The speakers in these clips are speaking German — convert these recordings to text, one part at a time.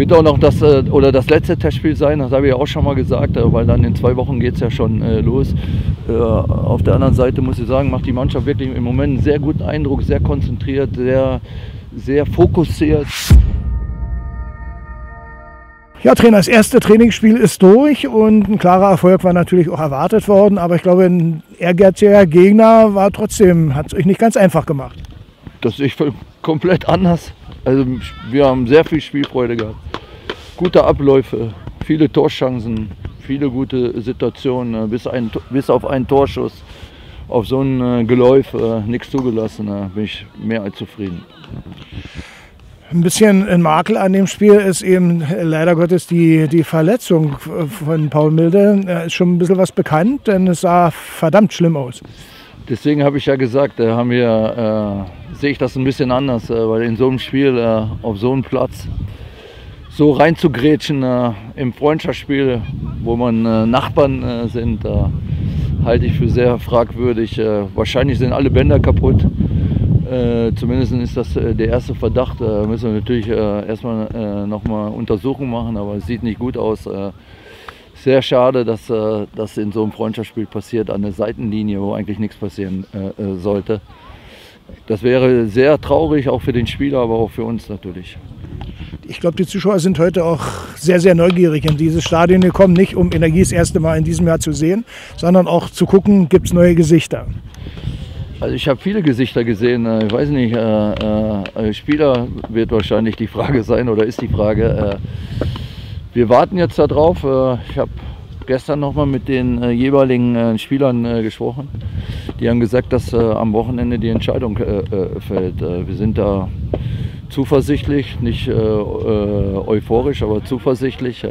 Wird auch noch das äh, oder das letzte Testspiel sein, das habe ich ja auch schon mal gesagt, äh, weil dann in zwei Wochen geht es ja schon äh, los. Auf der anderen Seite muss ich sagen, macht die Mannschaft wirklich im Moment einen sehr guten Eindruck, sehr konzentriert, sehr, sehr fokussiert. Ja, Trainer, das erste Trainingsspiel ist durch und ein klarer Erfolg war natürlich auch erwartet worden, aber ich glaube, ein ehrgeiziger Gegner war trotzdem, hat es euch nicht ganz einfach gemacht. Das ist komplett anders. Also wir haben sehr viel Spielfreude gehabt. Gute Abläufe, viele Torchancen, viele gute Situationen, bis, ein, bis auf einen Torschuss. Auf so ein äh, Geläuf äh, nichts zugelassen, bin ich mehr als zufrieden. Ein bisschen ein Makel an dem Spiel ist eben leider Gottes die, die Verletzung von Paul Milde. Da ist schon ein bisschen was bekannt, denn es sah verdammt schlimm aus. Deswegen habe ich ja gesagt, da haben wir, äh, sehe ich das ein bisschen anders, äh, weil in so einem Spiel äh, auf so einem Platz so reinzugrätschen äh, im Freundschaftsspiel, wo man äh, Nachbarn äh, sind, halte ich für sehr fragwürdig. wahrscheinlich sind alle Bänder kaputt. Äh, zumindest ist das äh, der erste Verdacht. Da müssen wir natürlich äh, erstmal äh, nochmal Untersuchungen machen, aber es sieht nicht gut aus. Äh, sehr schade, dass äh, das in so einem Freundschaftsspiel passiert, an der Seitenlinie, wo eigentlich nichts passieren äh, sollte. Das wäre sehr traurig, auch für den Spieler, aber auch für uns natürlich. Ich glaube, die Zuschauer sind heute auch sehr, sehr neugierig in dieses Stadion gekommen, nicht um Energie das erste Mal in diesem Jahr zu sehen, sondern auch zu gucken, gibt es neue Gesichter. Also ich habe viele Gesichter gesehen. Äh, ich weiß nicht, äh, äh, Spieler wird wahrscheinlich die Frage sein oder ist die Frage. Äh, wir warten jetzt darauf. Äh, ich habe gestern nochmal mit den äh, jeweiligen Spielern gesprochen. Die haben gesagt, dass am Wochenende die Entscheidung fällt. wir sind da zuversichtlich, nicht euphorisch, aber zuversichtlich.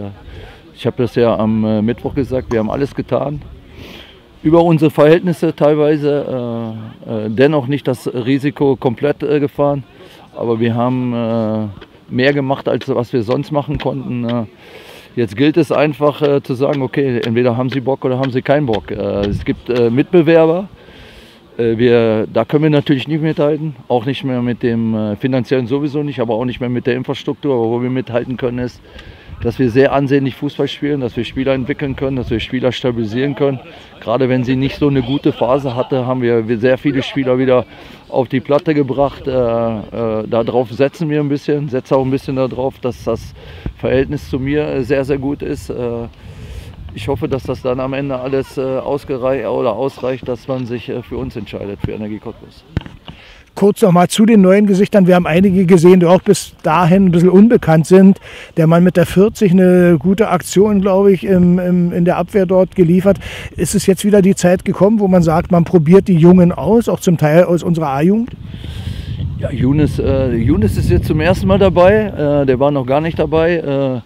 ich habe das ja am Mittwoch gesagt, wir haben alles getan über unsere Verhältnisse teilweise, äh, äh, dennoch nicht das Risiko komplett äh, gefahren. Aber wir haben äh, mehr gemacht, als was wir sonst machen konnten. Äh. jetzt gilt es einfach äh, zu sagen, okay, entweder haben sie Bock oder haben sie keinen Bock. es gibt Mitbewerber. Wir, da können wir natürlich nicht mithalten, auch nicht mehr mit dem finanziellen sowieso nicht, aber auch nicht mehr mit der Infrastruktur. Aber wo wir mithalten können, ist, dass wir sehr ansehnlich Fußball spielen, dass wir Spieler entwickeln können, dass wir Spieler stabilisieren können. Gerade wenn sie nicht so eine gute Phase hatte, haben wir sehr viele Spieler wieder auf die Platte gebracht. Äh, äh, darauf setzen wir ein bisschen, setze auch ein bisschen darauf, dass das Verhältnis zu mir sehr, sehr gut ist. Äh, ich hoffe, dass das dann am Ende alles äh, ausgereicht oder ausreicht, dass man sich äh, für uns entscheidet, für Energie Cottbus kurz noch mal zu den neuen Gesichtern. Wir haben einige gesehen, die auch bis dahin ein bisschen unbekannt sind. Der Mann mit der 40, eine gute Aktion, glaube ich, im, im, in der Abwehr dort geliefert. Ist es jetzt wieder die Zeit gekommen, wo man sagt, man probiert die Jungen aus, auch zum Teil aus unserer A-Jugend? Ja, Younes, äh, Younes ist jetzt zum ersten Mal dabei. Äh, der war noch gar nicht dabei. Äh,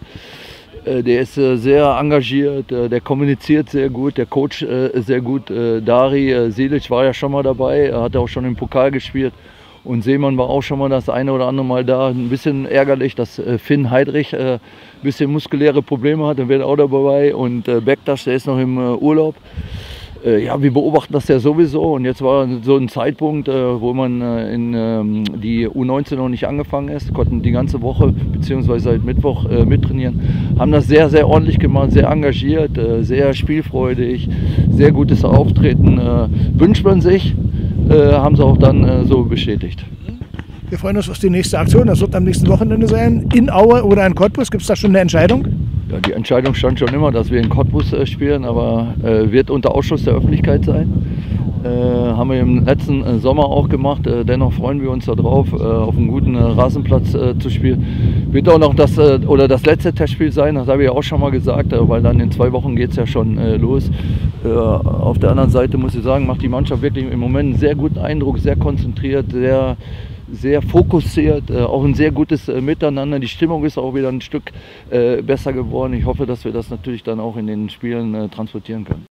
der ist äh, sehr engagiert, äh, der kommuniziert sehr gut, der Coach sehr gut. Dari Silic war ja schon mal dabei, hat auch schon im Pokal gespielt. Und Seemann war auch schon mal das eine oder andere Mal da. Ein bisschen ärgerlich, dass Finn Heidrich ein bisschen muskuläre Probleme hat, der wird auch dabei. Und Bektas, der ist noch im Urlaub. Äh, ja, wir beobachten das ja sowieso und jetzt war so ein Zeitpunkt, äh, wo man äh, in ähm, die U19 noch nicht angefangen ist, konnten die ganze Woche bzw. seit Mittwoch mittrainieren, haben das sehr, sehr ordentlich gemacht, sehr engagiert, sehr spielfreudig, sehr gutes Auftreten. Wünscht man sich, haben sie auch dann so bestätigt. Wir freuen uns auf die nächste Aktion. Das wird am nächsten Wochenende sein. In Aue oder in Cottbus. Gibt es da schon eine Entscheidung? Ja, die Entscheidung stand schon immer, dass wir in Cottbus äh, spielen, aber äh, wird unter Ausschuss der Öffentlichkeit sein. Äh, haben wir im letzten äh, Sommer auch gemacht. Äh, dennoch freuen wir uns darauf, äh, auf einem guten Rasenplatz zu spielen. Wird auch noch das oder das letzte Testspiel sein, das habe ich ja auch schon mal gesagt, weil dann in zwei Wochen geht es ja schon los. auf der anderen Seite muss ich sagen, macht die Mannschaft wirklich im Moment einen sehr guten Eindruck, sehr konzentriert, sehr sehr fokussiert, äh, auch ein sehr gutes äh, Miteinander. Die Stimmung ist auch wieder ein Stück äh, besser geworden. Ich hoffe, dass wir das natürlich dann auch in den Spielen transportieren können.